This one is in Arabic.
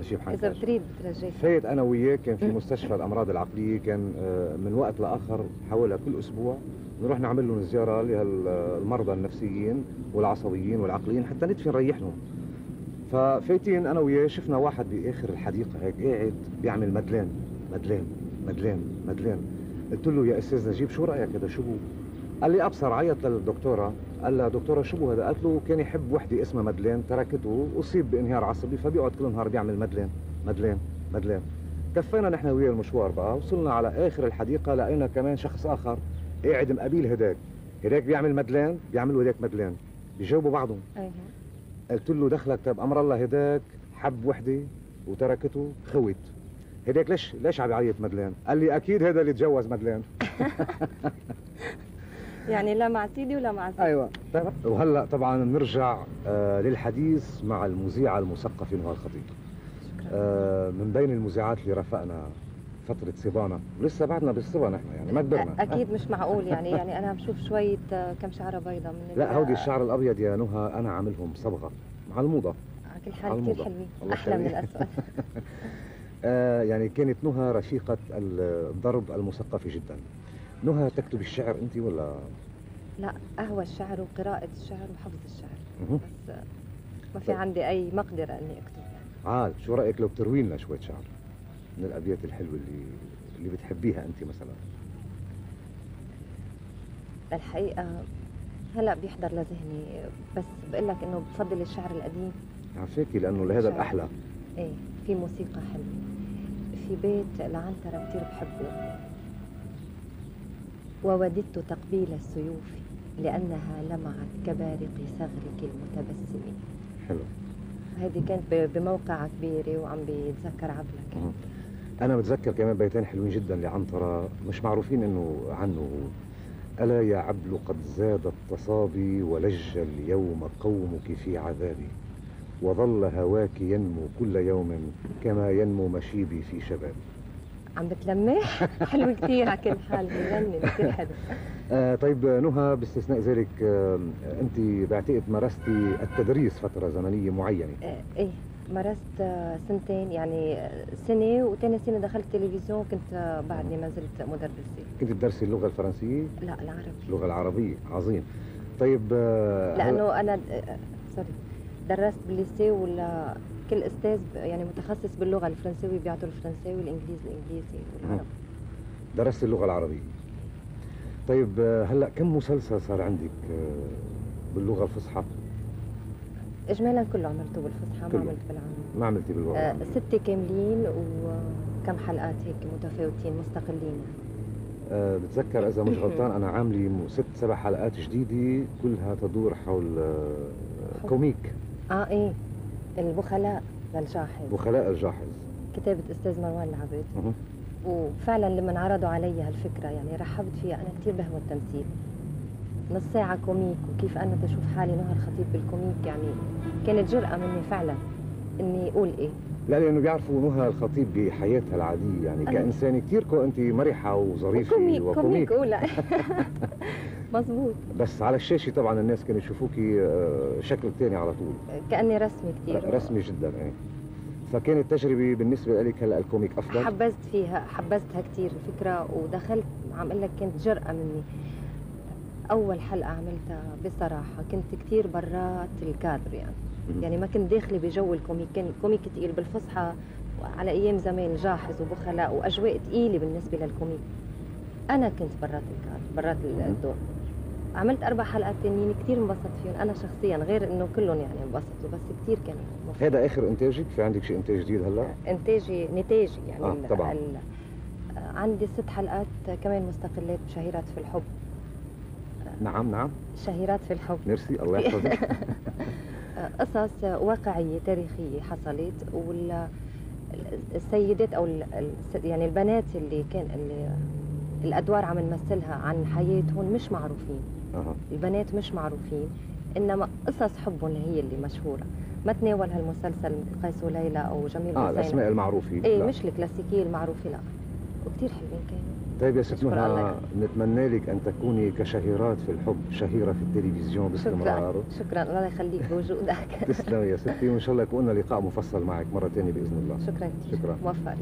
نجيب حنكاش إذا بتريد بترجيك فايت أنا وياه كان في مستشفى الأمراض العقلية كان آه، من وقت لآخر حوالي كل أسبوع نروح نعمل لهم زيارة للمرضى النفسيين والعصبيين والعقليين حتى ندفي نريح لهم. ففايتين أنا وياه شفنا واحد بآخر الحديقة هيك قاعد بيعمل مدلان مدلان مدلان مدلان قلت له يا أستاذ نجيب شو رأيك هذا؟ شو؟ قال لي أبصر عيط للدكتورة قال لها دكتورة شو هذا؟ قالت له كان يحب وحدة اسمها مدلان تركته وأصيب بانهيار عصبي فبيقعد كل نهار بيعمل مدلان مدلان مدلان كفينا نحن وياه المشوار بقى وصلنا على آخر الحديقة لقينا كمان شخص آخر قاعد مقابل هداك. هداك بيعمل مدلان بيعملوا هداك مدلان بيجاوبوا بعضهم. إيه قلت له دخلك طيب أمر الله هداك حب وحدة وتركته خوت. هداك ليش ليش عم يعيط مدلان؟ قال لي أكيد هذا اللي تجوز مدلان يعني لا مع سيدي ولا مع سيدي أيوه. طيب وهلأ طبعا نرجع آه للحديث مع المذيعه المثقفه نهى الخطيب. آه من بين المذيعات اللي رافقنا فترة صبانا ولسه بعدنا بالصبا نحن يعني ما كبرنا. أكيد مش معقول يعني يعني أنا بشوف شوية آه، كم شعرة بيضة من لا هودي الشعر الأبيض يا نهى أنا عاملهم صبغة مع الموضة. على كل على حال كثير الموضة. حلوين. أحلى من. الأسود. آه يعني كانت نهى رفيقة الضرب المثقفة جدا. نهى تكتب الشعر أنت ولا؟ لا قهوة الشعر وقراءة الشعر وحفظ الشعر. مه. بس آه، ما في طيب. عندي أي مقدرة إني أكتب يعني. عال شو رأيك لو بتروي لنا شوية شعر من الأبيات الحلوة اللي اللي بتحبيها أنت مثلا؟ الحقيقة هلا بيحضر لذهني بس بقول لك إنه بفضل الشعر القديم. عفاكي لأنه لهذا شعر. الأحلى. إيه في موسيقى حلوة. في بيت لعنترة كتير بحبه. ووددت تقبيل السيوف لأنها لمعت كبارق صغرك المتبسم. حلو. هذه كانت بموقع كبيرة وعم بيتذكر مه. أنا بتذكر كمان بيتين حلوين جدا لعنترة. مش معروفين إنه عنه. ألا يا عبل قد زاد التصابي ولج اليوم قومك في عذابي. وظل هواك ينمو كل يوم كما ينمو مشيبي في شبابي. عم بتلمح حلو كتير على كل حال بغني كتير حلو. آه طيب نهى باستثناء ذلك آه أنت بعتقد مارستي التدريس فترة زمنية معينة. آه، إيه مارست آه، سنتين يعني آه، سنة وتاني سنة دخلت تلفزيون كنت آه، بعدني ما زلت مدرسة. كنت تدرسي اللغة الفرنسية؟ لا العربي. اللغة العربية عظيم. طيب آه لأنه أنا آه، سوري درست بالليسي ولا كل أستاذ يعني متخصص باللغة الفرنساوي بيعطوا الفرنساوي والانجليزي الإنجليزي. والعربي درست اللغة العربية. طيب آه هلأ كم مسلسل صار عندك آه باللغة الفصحى؟ اجمالا كله عملته بالفصحى ما. عملت بالعربي. ما عملتي باللغة آه ستة كاملين وكم حلقات هيك متفاوتين مستقلين. آه بتذكر إذا مش غلطان أنا عاملة م- ست سبع حلقات جديدة كلها تدور حول. كوميك. آه إيه. البخلاء للجاحظ. بخلاء الجاحظ. كتابة أستاذ مروان العبيد. مه. وفعلا لما عرضوا علي هالفكرة يعني رحبت فيها. أنا كتير بهوى التمثيل. نص ساعة comique وكيف أنا تشوف حالي نهى الخطيب بال comique يعني كانت جرأة مني فعلا إني أقول إيه. لا لأنه بيعرفوا نهى الخطيب بحياتها العادية. يعني كانسانه كثير أنت مرحة وظريفة كوميك وكوميك. كوميك مزبوط بس على الشاشة طبعا الناس كانوا يشوفوكي آه، شكل ثاني على طول. كأني رسمي كتير. رسمي جدا إيه. فكانت تجربة بالنسبة لك هلا ال comique أفضل؟ حبذت فيها حبذتها كتير الفكرة ودخلت عم أقول لك كانت جرأة مني. أول حلقة عملتها بصراحة كنت كتير برات الكادر يعني. يعني ما كنت داخلة بجو ال comique كان comique تقيل بالفصحى على أيام زمان جاحظ وبخلاء وأجواء ثقيله بالنسبة لل comique. أنا كنت برات الكار برات الدور. عملت أربع حلقات تانيين كثير انبسطت فيهم أنا شخصيا غير إنه كلهم يعني انبسطوا بس كثير كانوا. هذا آخر إنتاجك؟ في عندك شيء إنتاج جديد هلأ؟ إنتاجي نتاجي يعني آه، طبعاً. ال- آه، عندي ست حلقات كمان مستقلات شهيرات في الحب. نعم نعم. شهيرات في الحب. ميرسي الله يحفظك. قصص واقعية تاريخية حصلت والسيدات أو ال- ال- يعني البنات اللي كان اللي الأدوار عم نمثلها عن حياتهم مش معروفين. أها. البنات مش معروفين إنما قصص حبهم هي اللي مشهورة. ما تناول هالمسلسل قيس وليلى أو جميل آه الأسماء المعروفه إيه لا. مش الكلاسيكية المعروفة لا. وكتير حلوين كانوا. طيب يا ست نهى. نتمنى لك أن تكوني كشهيرات في الحب شهيرة في التلفزيون باستمرار شكرا. شكرا. الله يخليك بوجودك. تسلم يا ستي وإن شاء الله يكون لنا لقاء مفصل معك مرة ثانية بإذن الله. شكرا كثير شكراً. موفقه